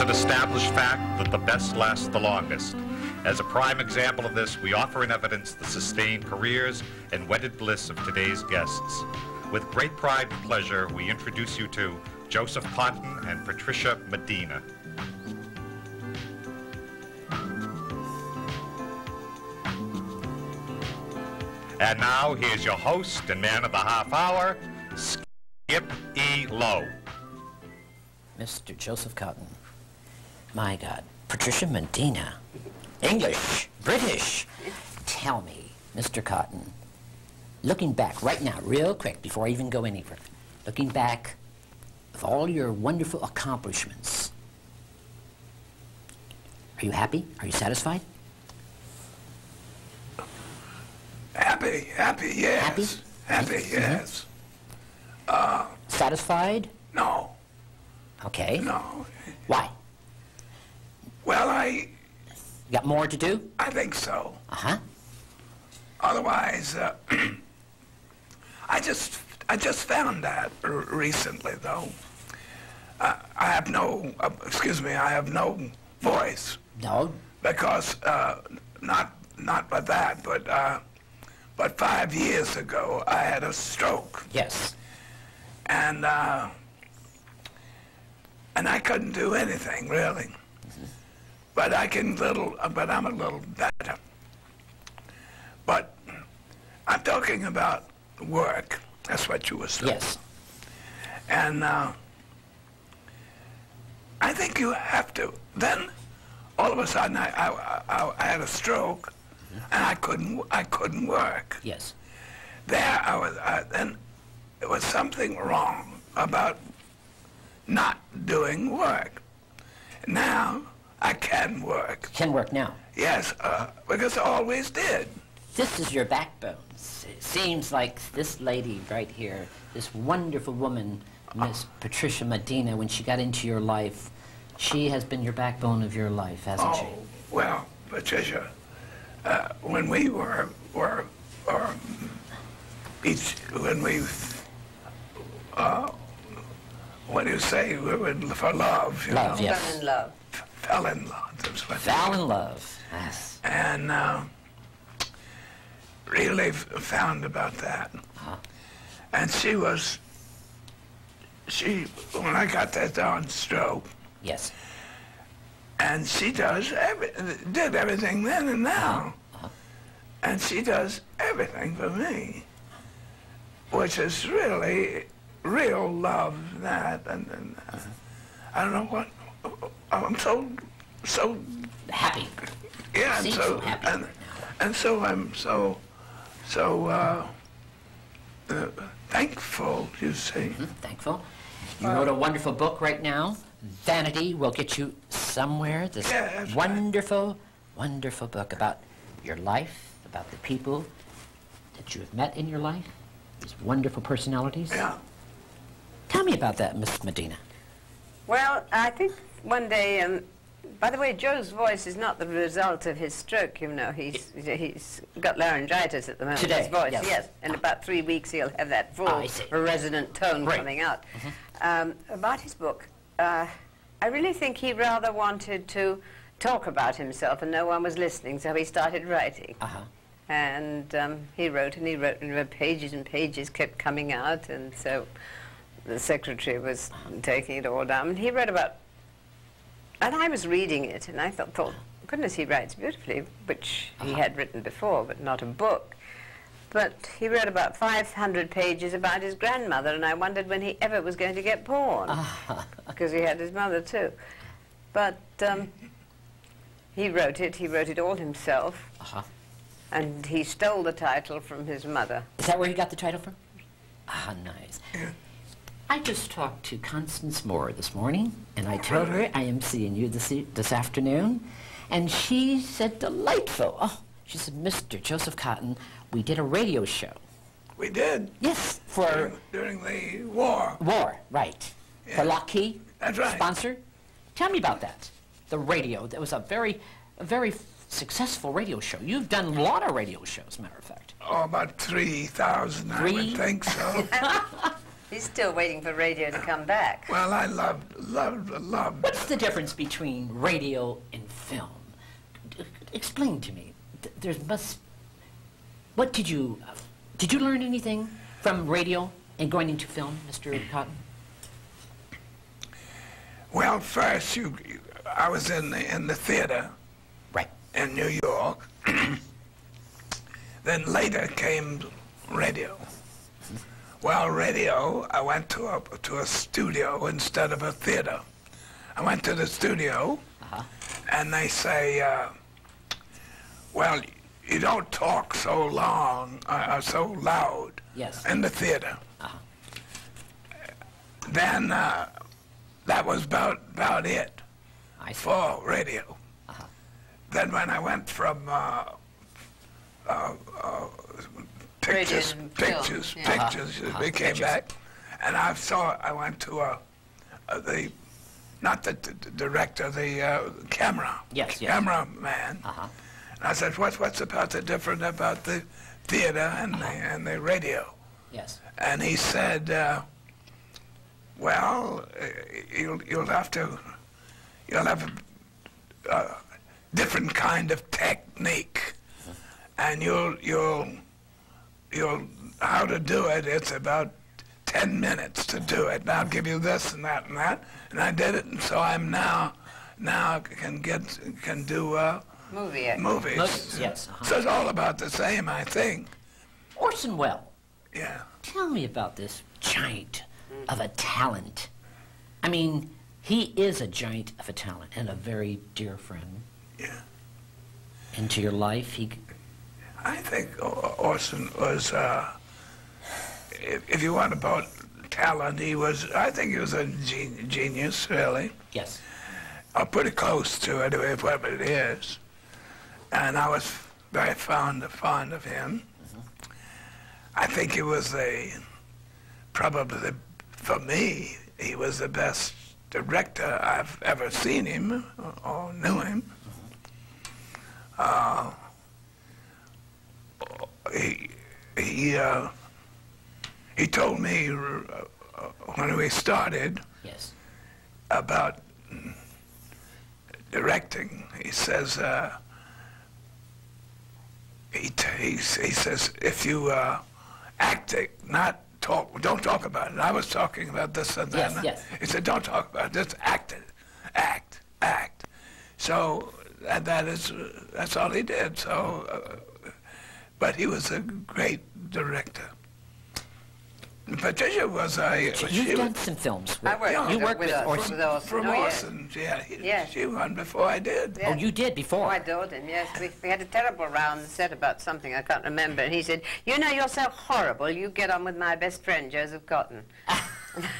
It's an established fact that the best last the longest. As a prime example of this, we offer in evidence the sustained careers and wedded bliss of today's guests. With great pride and pleasure, we introduce you to Joseph Cotten and Patricia Medina. And now, here's your host and man of the half hour, Skip E. Lowe. Mr. Joseph Cotten. My God. Patricia Medina. English. British. Tell me, Mr. Cotten, looking back right now, real quick, before I even go any further, looking back of all your wonderful accomplishments, are you happy? Are you satisfied? Happy, happy, yes. Happy? Happy, mm-hmm. yes. Satisfied? No, Okay. no. Why? Well, I, You got more to do? I think so. Uh-huh. Otherwise, uh, I just, I just found that r- recently, though. I, I have no, uh, excuse me, I have no voice No? because uh, not, not but that, but, uh, but five years ago I had a stroke. Yes. and uh, and I couldn't do anything really. But I can little, but I'm a little better. But I'm talking about work. That's what you were saying. Yes. And uh, I think you have to. Then all of a sudden I, I, I, I had a stroke, and I couldn't I couldn't work Yes. there I was, uh, then there was something wrong about not doing work. Now I can work. Can work now. Yes, uh, because I always did. This is your backbone. It seems like this lady right here, this wonderful woman, Miss Patricia Medina, when she got into your life, she has been your backbone of your life, hasn't she? Oh, well, Patricia, uh, when we were, were, or each, when we, uh, what do you say, we were for love, you Love, know, yes. Fell in love. Fell in love. That's what Val in love. Yes. and uh, really f- found about that. Huh. And she was, she, when I got that darn stroke, Yes. and she does every, did everything then and now. Huh? And she does everything for me, which is really real love, that. And, and uh, I don't know what, I'm so, so Happy. yeah, and Seems so, so happy and, and so I'm so, so uh, uh, thankful, you see. Thankful. You wrote a wonderful book right now. Vanity will get you somewhere. This Yeah, that's right. wonderful, wonderful book about your life, about the people that you have met in your life, these wonderful personalities. Yeah. Tell me about that, Miss Medina. Well, I think one day, um, by the way, Joe's voice is not the result of his stroke, you know. He's, he's got laryngitis at the moment. Today, His voice, yes. In about three weeks, he'll have that full I resonant tone Great. coming out. Um, about his book, uh, I really think he rather wanted to talk about himself, and no one was listening, so he started writing. Uh-huh. And um, he wrote and he wrote and wrote pages and pages kept coming out, and so the secretary was taking it all down. And he wrote about, and I was reading it, and I thought, thought goodness, he writes beautifully, which he had written before, but not a book. But he wrote about 500 pages about his grandmother, and I wondered when he ever was going to get born, because he had his mother too. But um, he wrote it, he wrote it all himself, Uh-huh. and he stole the title from his mother. Is that where he got the title from? Ah, nice. I just talked to Constance Moore this morning, and I told her I am seeing you this, e- this afternoon, and she said, delightful. Oh, she said, Mr. Joseph Cotten, we did a radio show. We did Yes, for during, during the war. war, right. Yeah. For Lockheed, That's right. sponsor. Tell me about that. The radio. That was a very, a very successful radio show. You've done a lot of radio shows, matter of fact. Oh, about 3,000, I Three? would think so. He's still waiting for radio to come back. Well, I loved, loved, loved. What's the difference between radio and film? D- explain to me. Th- There must. What did you. Did you learn anything from radio and going into film, Mr. Cotten? Well, first, you, you- I was in the, in the theater Right. in New York. then later came radio. Well, radio, I went to a, to a studio instead of a theater. I went to the studio, Uh-huh. and they say, uh, well, you don't talk so long, uh, uh, so loud Yes. in the theater. Uh-huh. Then uh, that was about, about it for radio. Then when I went from uh, uh, uh, pictures, Radio and film, pictures, yeah. pictures, Uh-huh, we came pictures. back, and I saw. I went to uh, uh, the, not the, d- d- director, the uh, camera, Yes, yes. cameraman. Uh-huh. And I said, "What's what's about the different about the theater and the and the radio?" Yes. And he said, uh, "Well, uh, you'll you'll have to you'll have a, a different kind of technique, and you'll you'll you'll how to do it. It's about ten minutes to do it. And I'll give you this and that and that, and I did it, and so I'm now now can get can do uh, Movie acting. movies. Movies, yes, uh-huh. So it's all about the same, I think. Orson Welles. Yeah. Tell me about this giant of a talent. I mean, he is a giant of a talent and a very dear friend. Yeah. Into your life, he. I think Orson was, uh, if, if you want about talent, he was, I think he was a gen- genius, really. Yes. Or pretty close to it, whatever it is. And I was very fond of, fond of him. I think he was a, probably, the, for me, he was the best director I've ever seen him or, or knew him. Uh, he, he, uh, he told me uh, uh, when we started Yes. about directing. He says, uh, he, t- he, he says, if you uh, act it, not talk, don't talk about it. I was talking about this and Yes, that. yes. He said, don't talk about it, just act it. Act, act. So that, that is, uh, that's all he did. So, uh, but he was a great director. Patricia was a. You've done was, some films. I worked Yeah. you with, worked with, with Orson. with Orson. From oh. Orson, yeah. he- Yeah. She won before I did. Yeah. Oh, you did Oh, before. I adored him, yes. We, we had a terrible round set about something I can't remember. And he said, You know, you're so horrible. You get on with my best friend, Joseph Cotten.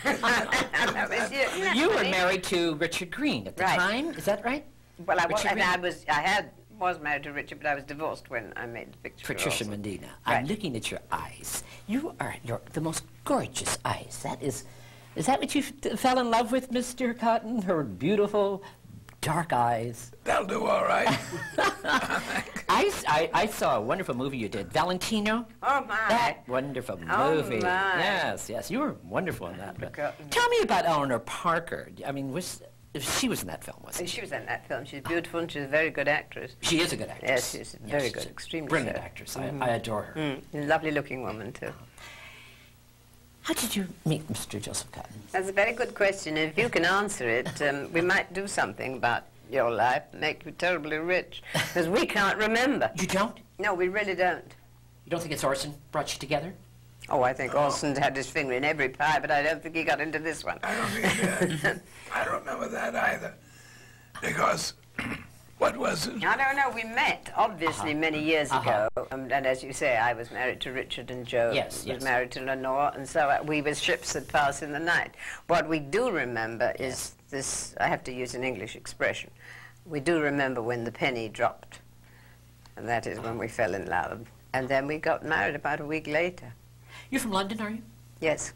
That was- isn't You were married to Richard Greene at the Right. time. Is that right? Well, I was, Richard and I was, I had, was married to Richard, but I was divorced when I made the picture. Patricia also. Medina. Right. I'm looking at your eyes. You are your the most gorgeous eyes. That is, is that what you f- fell in love with, Mr. Cotten? Her beautiful dark eyes. That'll do all right. I saw a wonderful movie you did, Valentino. Oh, my. That wonderful Oh, movie. my. Yes, yes, you were wonderful in that. Tell me about Eleanor Parker. I mean, was she was in that film, wasn't she? She was in that film. She's beautiful and she's a very good actress. She is a good actress. Yes, she's very she's good, extremely brilliant so. actress. I, I adore her. Mm, lovely looking woman, too. How did you meet Mr. Joseph Cotten? That's a very good question. If you can answer it, um, we might do something about your life, make you terribly rich, because we can't remember. You don't? No, we really don't. You don't think it's Orson brought you together? Oh, I think Orson had his finger in every pie, but I don't think he got into this one. I don't think that. I don't remember that either. Because what was it? I don't know. We met, obviously, many years Uh-huh. ago. Um, and as you say, I was married to Richard and Joe Yes, was yes. married to Lenore, and so uh, we were ships that pass in the night. What we do remember is this, I have to use an English expression. We do remember when the penny dropped, and that is when we fell in love. And then we got married about a week later. You're from London, are you? Yes.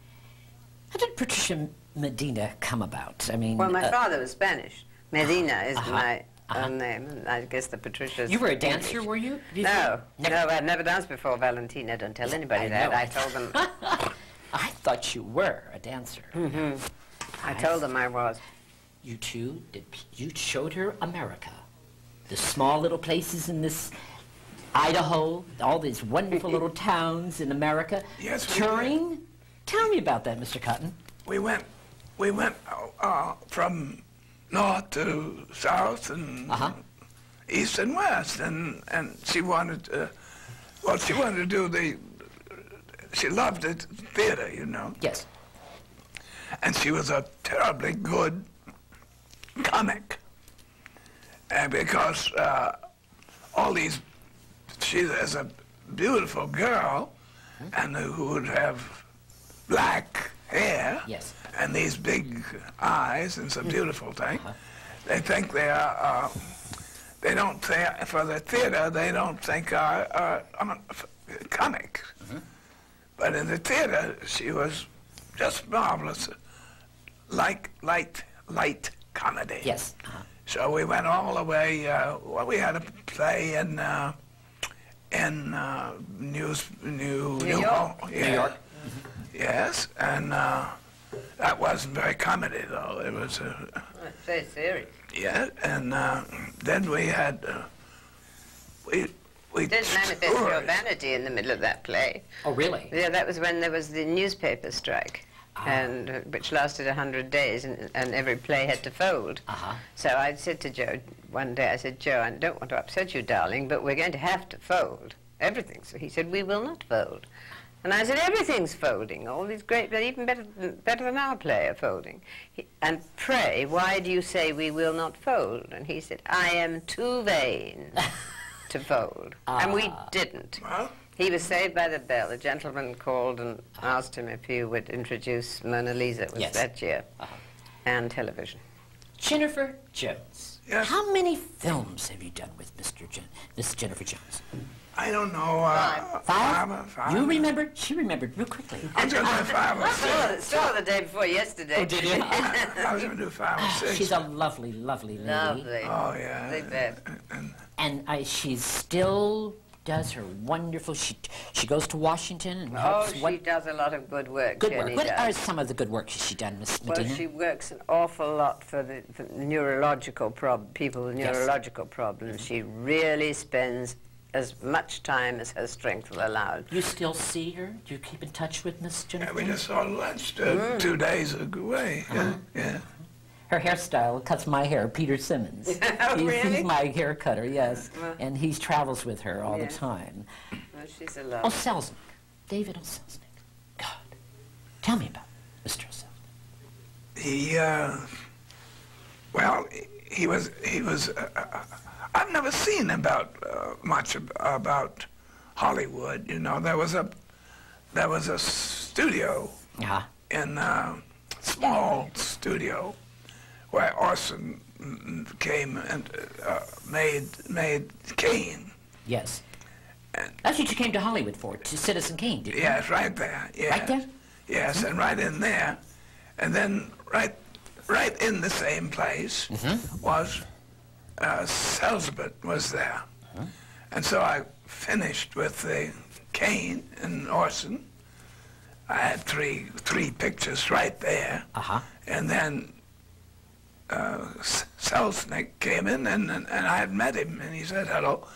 How did Patricia Medina come about? I mean, Well, my uh, father was Spanish. Medina is Uh-huh. my Uh-huh. own name, I guess the Patricia's you were a dancer, were you? No, Never- no, I'd never danced before Valentino. Don't tell anybody I that. know. I told them. I thought you were a dancer. Mm-hmm. I told them I was. You two did. You showed her America, the small little places in this Idaho, all these wonderful little towns in America. Yes, did. touring. Tell me about that, Mr. Cotten. We went, we went uh, from north to south and Uh huh. east and west, and and she wanted, to, well, she wanted to do the, she loved the theater, you know, Yes. and she was a terribly good comic, and because uh, all these, she is a beautiful girl, and who would have black hair, Yes. and these big eyes and some beautiful thing. They think they are. Uh, they don't think for the theater. They don't think are, are, comic. But in the theater, she was just marvelous, like light, light comedy. Yes. Uh-huh. So we went all the way. Uh, well, we had a play in uh, in uh, News, New, New York. yeah. New York. Yes, and uh, that wasn't very comedy though. It was uh, It's very serious. yeah, and uh, then we had uh, we we Didn't manifest your vanity in the middle of that play. Oh, really? Yeah, that was when there was the newspaper strike, and uh, which lasted a hundred days, and, and every play had to fold. Uh-huh. So I said to Joe one day, I said, Joe, I don't want to upset you, darling, but we're going to have to fold everything. So he said, we will not fold. And I said, everything's folding. All these great, even better than, better than our play are folding. He, and pray, why do you say we will not fold? And he said, I am too vain to fold. And we didn't. Well, He was saved by the bell. A gentleman called and asked him if he would introduce Mona Lisa. It was Yes. that year. Uh-huh. And television. Jennifer Jones. Yes. How many films have you done with Mr. Jen- Miss Jennifer Jones? I don't know. Uh, Five? Five. five. You remembered? She remembered real quickly. I was going to do five or I saw, six. saw the day before yesterday. Oh, did you? I was going to do five or six. She's a lovely, lovely lady. Lovely. Oh yeah. They bet. And And I, she still does her wonderful. She she goes to Washington and helps. Oh, she what does a lot of good work. good Jenny work? What are some of the good work she done, Miss Medina? Well, she works an awful lot for the, for neurological prob- people with Yes. neurological problems. She really spends as much time as her strength will allow. you still see her? Do you keep in touch with Miss yeah, we just saw lunch uh, Mm. two days away. Uh-huh. Yeah. yeah. Her hairstyle cuts my hair, Peter Simmons. Oh, he's, really? he's my hair cutter, yes. Well- and he travels with her all Yeah. the time. Well, she's a Oh, love. Selznick. David O. Selznick. God. Tell me about Mr. Selznick. He, uh, well, he was, he was, uh, uh, I've never seen about, uh, much ab- about Hollywood, you know. There was a, there was a studio Uh-huh. in a small studio where Orson mm, came and uh, made, made Kane. Yes. And- That's what you came to Hollywood for, to Citizen Kane, didn't you? Yes, right there. Yes. Right there? Yes, and right in there, and then right, right in the same place was uh, Selsbert was there, and so I finished with the Kane and Orson. I had three three pictures right there, Uh-huh. and then uh, Selznick came in, and, and, and I had met him, and he said hello,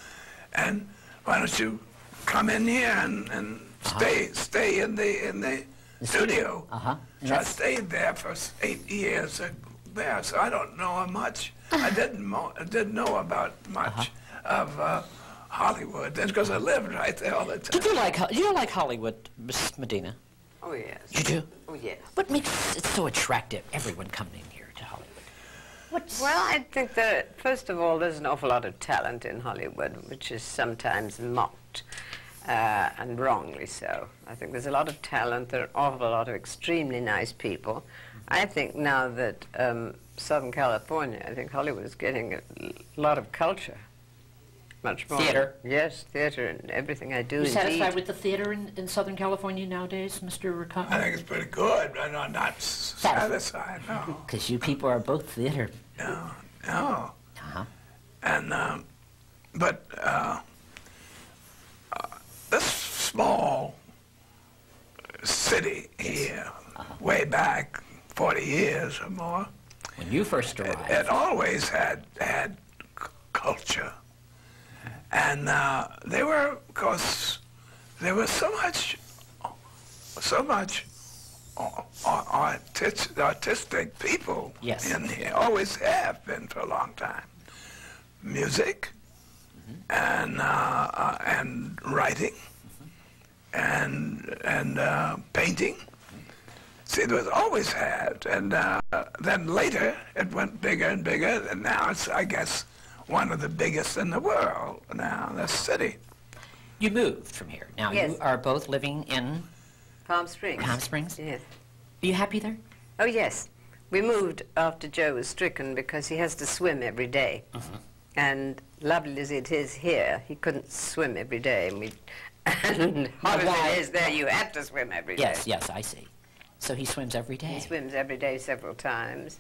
and why don't you come in here and, and stay stay in the in the studio? Uh-huh. And So I stayed there for eight years uh, there, so I don't know much. I didn't mo- didn't know about much of uh, Hollywood because I lived right there all the time. Did you like Ho- you like Hollywood, Miss Medina? Oh, yes. You do? Oh, yes. What makes it so attractive? Everyone coming here to Hollywood. What's Well, I think that, first of all, there's an awful lot of talent in Hollywood, which is sometimes mocked, uh, and wrongly so. I think there's a lot of talent, there are an awful lot of extremely nice people. I think now that um, Southern California, I think Hollywood is getting a lot of culture. Much more. Theater? Yes, theater and everything I do you satisfied with the theater in, in Southern California nowadays, Mr. I think it's pretty good. I'm not, not s- satisfied. No, Because you people are both theater. no, no. Uh-huh. And um, but uh, uh, this small city here, way back 40 years or more. When you first arrived. It always had had c- culture, and uh, they were, of course, there was so much, so much a- a- artistic people Yes. in here. Always have been for a long time. Music, and uh, uh, and writing, and and uh, painting. See, it was always had, and uh, then later it went bigger and bigger, and now it's, I guess, one of the biggest in the world now, the city. You moved from here. Now Yes. you are both living in. Palm Springs. Palm Springs? Yes. Are you happy there? Oh, yes. We moved after Joe was stricken because he has to swim every day. Mm-hmm. And lovely as it is here, he couldn't swim every day. And, we, and hot as why- it is there, you have to swim every day. Yes, yes, I see. So he swims every day. He swims every day several times.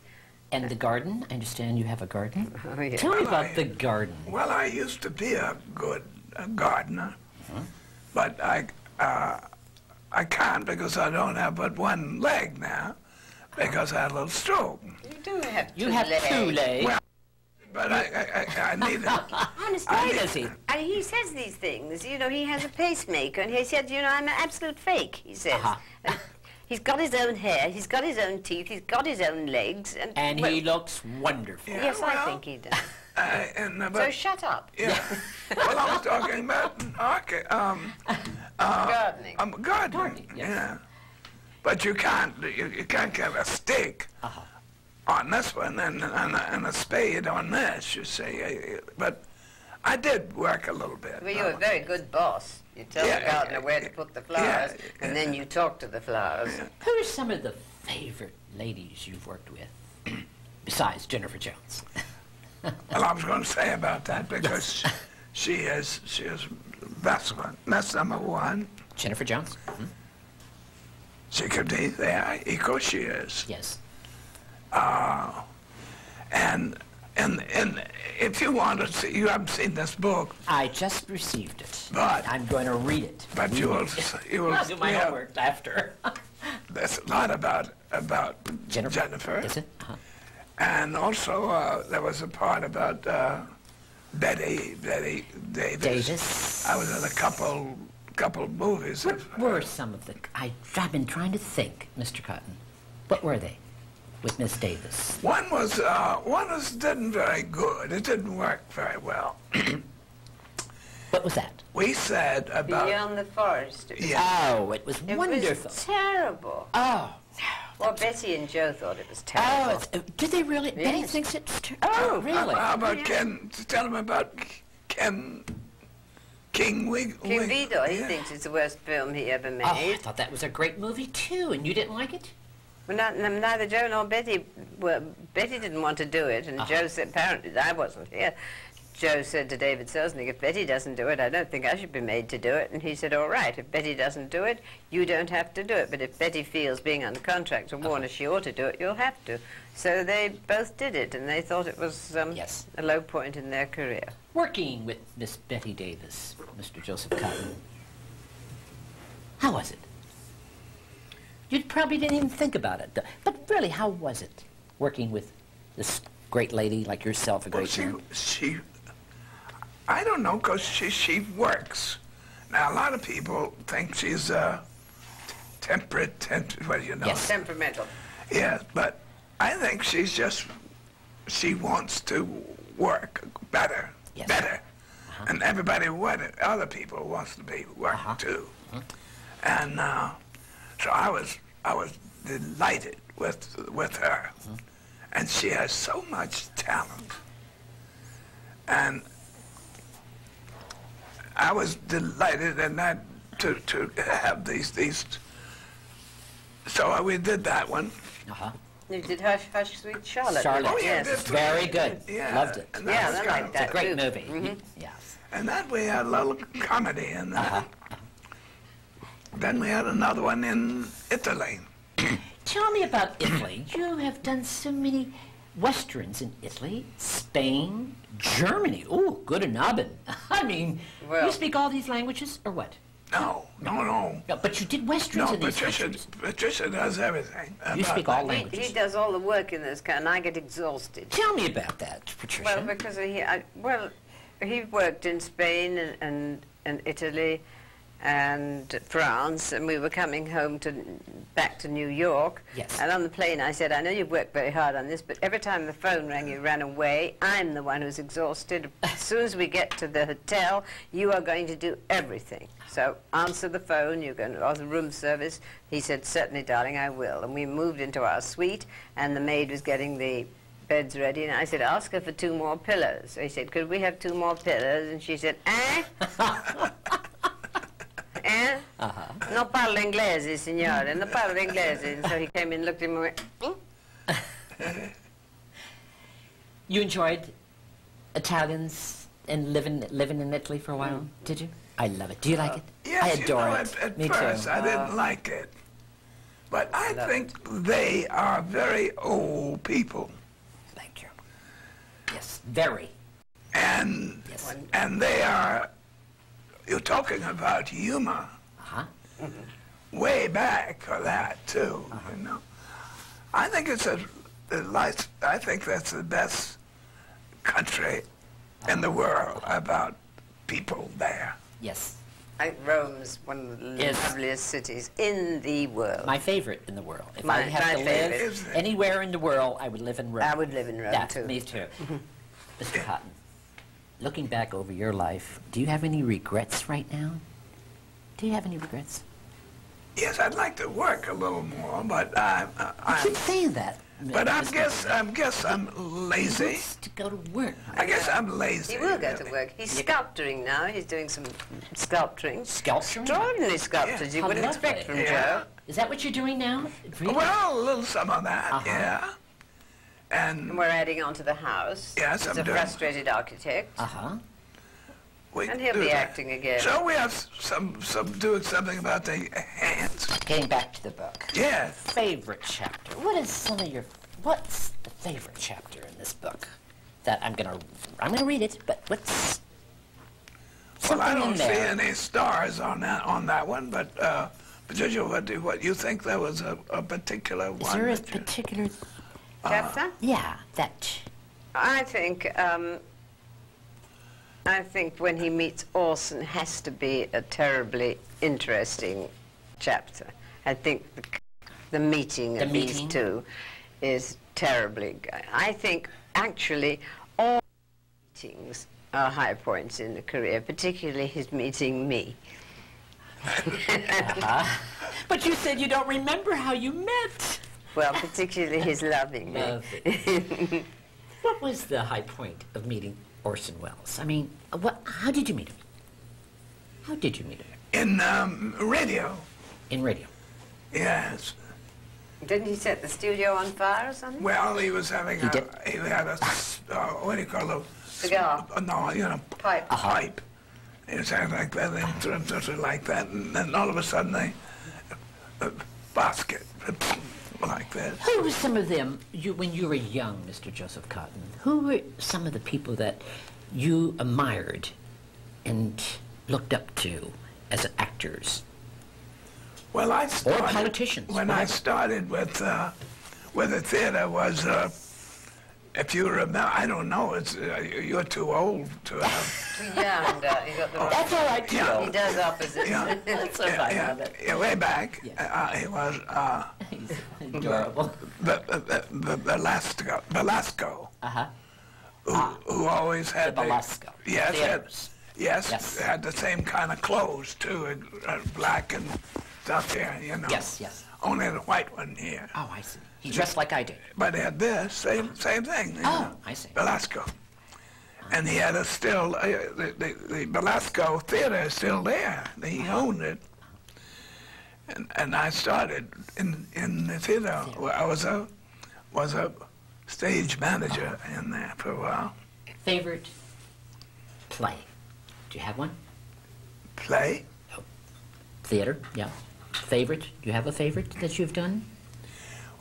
And the garden? I understand you have a garden. Oh, yeah. Tell me Well, about I- the garden. Well, I used to be a good uh, gardener, but I uh, I can't because I don't have but one leg now because I had a little stroke. You do have You two have legs. two legs. Well, But I I, I, I need it. Honestly, Why does he? And he says these things. You know, he has a pacemaker, and he said, you know, I'm an absolute fake. He says. Uh-huh. And he's got his own hair. He's got his own teeth. He's got his own legs. And, And well, he looks wonderful. Yeah, Yes, I think he does. Uh, and, uh, so shut up. yeah. well, I was talking about okay, um, Gardening. um, gardening. Gardening, yes. Yeah. But you can't you, you can't get a stick Uh-huh. on this one and, and, a, and a spade on this. You see, Uh, but I did work a little bit. Well, you're a very good boss. You tell Yeah, the gardener yeah, where to put the flowers, yeah, and then you talk to the flowers. Who are some of the favorite ladies you've worked with? Besides Jennifer Jones. Well, I was going to say about that because she is she is that's one. That's number one. Jennifer Jones? Hmm. She could be there. Of course she is. Yes. And and and if you want to see, you haven't seen this book, I just received it. But- I'm going to read it. but you will you will. I'll do my yeah, homework after. There's a lot about about Jennifer. Jennifer. Is it? Uh-huh. And also uh, there was a part about uh, Betty Bette Davis. Davis. I was in a couple couple movies. What of- were some of the... I, I've been trying to think, Mr. Cotten. What were they with Miss Davis? One was uh, one was didn't very good. It didn't work very well. What was that? We said about Beyond the forest. It was, yeah. Oh, it was it wonderful. was terrible. oh. Well, Betty and Joe thought it was Oh, terrible. it's, uh, did they really? Betty thinks it's... Ter- Oh, oh, How, really? how about Ken? Tell him about Ken King Wig. King Wig- Vidor, he yeah. thinks it's the worst film he ever made. Oh, I thought that was a great movie, too, and you didn't like it? Well, not, neither Joe nor Betty. Well, Betty didn't want to do it, and Uh-huh. Joe said, apparently, I wasn't here. Joe said to David Selznick, if Betty doesn't do it, I don't think I should be made to do it. And he said, all right, if Betty doesn't do it, you don't have to do it. But if Betty feels being under contract to Uh-huh. She ought to do it, you'll have to. So they both did it, and they thought it was um, Yes. a low point in their career. Working with Miss Bette Davis, Mr. Joseph Cotten. How was it? You probably didn't even think about it. But really, how was it working with this great lady like yourself, a Well, great she, man? she, I don't know, because she, she works. Now, a lot of people think she's uh, temperate, temp- well, you know. Yes. Temperamental. Yeah, but I think she's just, she wants to work better, Yes. better. And everybody, what other people wants to be working Uh-huh. too. And uh, so I was, I was delighted with, with her. And she has so much talent. And I was delighted and that to, to have these, these, so we did that one. Uh-huh. You did Hush, Hush, Sweet Charlotte. Charlotte. Oh, yeah, yes. Very good. Yeah. Loved it. And Yeah, was I kind like of- that. Great too. movie. Mm-hmm. Yes. And that we had a little comedy in there. Uh-huh. Then we had another one in Italy. Tell me about Italy. You have done so many westerns in Italy, Spain, Germany. Ooh, good and Abend. I mean, Well- you speak all these languages, or what? No, no, no. No, but you did westerns No, in these Patricia, countries. Patricia does everything. You speak all that. He, languages. he does all the work in this car, and I get exhausted. Tell me about that, Patricia. Well, because he, I, well, he worked in Spain and, and, and Italy and France, and we were coming home to back to New York. Yes. And on the plane, I said, "I know you've worked very hard on this, but every time the phone rang, you ran away. I'm the one who's exhausted. As soon as we get to the hotel, you are going to do everything. So answer the phone. You're going to or the room service." He said, "Certainly, darling, I will." And we moved into our suite, and the maid was getting the bed's ready, and I said, ask her for two more pillows. So he said, could we have two more pillows? And she said, eh? eh? No parlo inglese, signore, no parlo inglese. And so he came in, looked at me, and went, "Hmm?" You enjoyed Italians and living living in Italy for a while, mm. did you? I love it. Do you like it? Uh, yes, I you adore know, it. At, at Me first, too. I didn't uh. like it. But I love think they are very old people. Thank you. Yes, very. And, Yes. and they are, you're talking about humor. Way back for that, too, you know. I think it's a, a life, I think that's the best country in the world about people there. Yes. I, Rome's one of the Yes. loveliest cities in the world. My favorite in the world. If I My- have my to live favorite. Is anywhere in the world, I would live in Rome. I would live in Rome, Yeah, too. me too. Mr. Cotten, looking back over your life, do you have any regrets right now? Do you have any regrets? Yes, I'd like to work a little more, but I, I I, keep saying that. but I guess, I guess I'm lazy. Wants to go to work. I guess I'm lazy. He will go to work. He's sculpturing now. He's doing some sculpturing. Sculpturing? Extraordinary sculptures you How wouldn't expect from Yeah. Joe. Is that what you're doing now? Really? Well, a little some of that, Uh-huh. yeah. And And we're adding on to the house. Yes, He's I'm a doing- frustrated architect. Uh-huh. We And he'll do be that. acting again. So we have some, some doing something about the hands. Getting back to the book. Yes. Favorite chapter. What is some of your what's the favorite chapter in this book? That I'm gonna I'm gonna read it, but what's Well, I don't see any stars on that on that one, but uh, Patricia, what do what you think there was a, a particular Is one? Is there a that you- particular Chapter? yeah, that I think, um, I think when he meets Orson has to be a terribly interesting chapter. I think the, the meeting The of meeting? these two is terribly good. I think actually all meetings are high points in the career, particularly his meeting me. Uh-huh. But you said you don't remember how you met. Well, particularly his loving me. What was the high point of meeting Orson Welles? I mean, what how did you meet him? How did you meet him? in um, radio. In radio. Yes. Didn't he set the studio on fire or something? Well, he was having He a did? he had a. uh, what do you call it? Cigar. Uh, no, you know, Pipe. a pipe. He was having like that, and threw him something like that, and then all of a sudden they a basket like that. Who were some of them, you, when you were young, Mr. Joseph Cotten, who were some of the people that you admired and looked up to as actors? Well, I started politicians, when I started with uh, with the theater was. Uh, if you remember, I don't know. It's uh, you're too old to have. Too young, uh, he got the wrong. That's all right, too. Yeah. He does opposite. Yeah. That's all yeah, I yeah, yeah, way back, Yes. uh, he was uh, He's adorable. the, the, the, the Belasco, Belasco Uh-huh. who, who always had The Belasco yes, had, yes, Yes. had the same kind of clothes too, uh, black and stuff here, you know. Yes, yes. Only the white one here. Oh, I see. He dressed like I did. But he had this, same same thing. Oh, know, I see. Belasco. And he had a still, uh, the, the, the Belasco Theater is still there. He owned it. And, and I started in, in the theater. I was a, was a stage manager in there for a while. Favorite play? Do you have one? Play? Theater, yeah. Favorite? Do you have a favorite that you've done?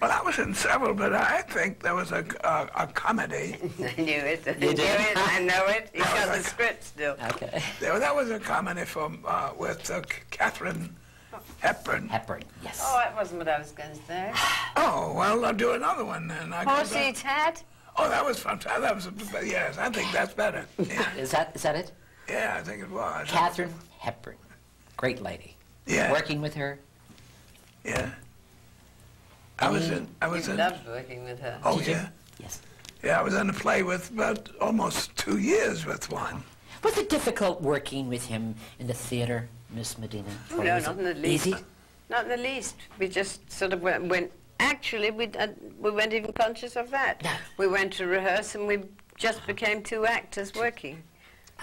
Well, I was in several, but I think there was a, a, a comedy. I knew it. I You knew did? it. I know it. He's got the like- script still. Okay. There, that was a comedy from uh, with uh, Katharine Hepburn. Hepburn, yes. Oh, that wasn't what I was going to say. Oh, well, I'll do another one then. I guess Horsey that- Tat? Oh, that was fantastic. That was, yes, I think that's better. Yeah, Is that, is that it? yeah I think it was. Katharine Hepburn. Great lady. Yeah. Working with her? Yeah. I was mm. in, I was You in, loved working with her. oh, Did you? yeah. Yes. Yeah, I was in a play with about almost two years with one. Was it difficult working with him in the theater, Miss Medina? Oh, no, not it in the least. Easy? Not in the least. We just sort of went, went actually, we, uh, we weren't even conscious of that. No. We went to rehearse and we just became two actors working.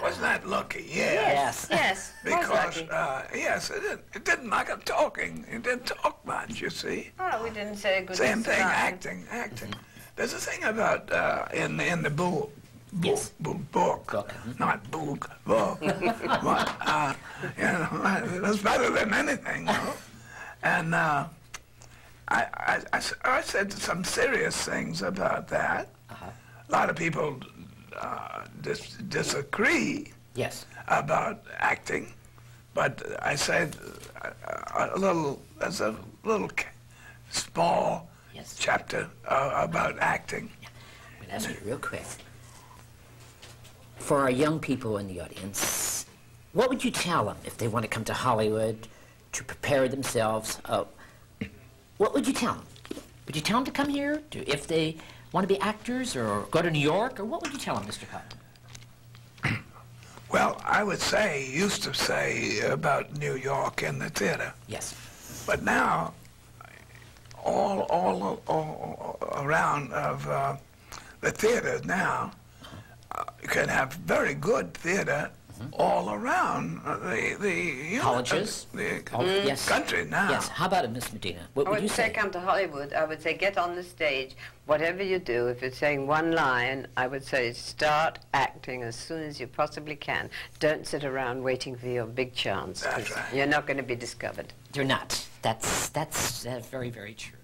Wasn't that lucky? Yes. Yes. Yes, Because, lucky. uh, yes, it didn't, it didn't like a talking. It didn't talk much, you see. Oh, we didn't say a good Same thing, line. acting, acting. There's a thing about uh, in in the book, Yes. book, book, Book, mhm. not book, book. but, uh, you know, it was better than anything. You know? And uh, I, I, I I said some serious things about that. Uh-huh. A lot of people uh, dis- disagree Yes. about acting, but I said uh, a little, as a little small Yes. chapter uh, about acting. I'm going to ask you real quick. For our young people in the audience, what would you tell them if they want to come to Hollywood to prepare themselves? Uh, what would you tell them? Would you tell them to come here to, if they want to be actors or go to New York? Or what would you tell them, Mr. Cotten? Well, I would say, used to say about New York and the theater, Yes. but now all, all, all around of uh, the theater now can have very good theater all around uh, the the you know, Colleges? uh, the Oh, yes. country now. Yes. How about it, Miss Medina? What I would you wouldn't say say? come to Hollywood. I would say get on the stage. Whatever you do, if you're saying one line, I would say start acting as soon as you possibly can. Don't sit around waiting for your big chance. That's right. You're not going to be discovered. You're not. That's that's uh, very very true.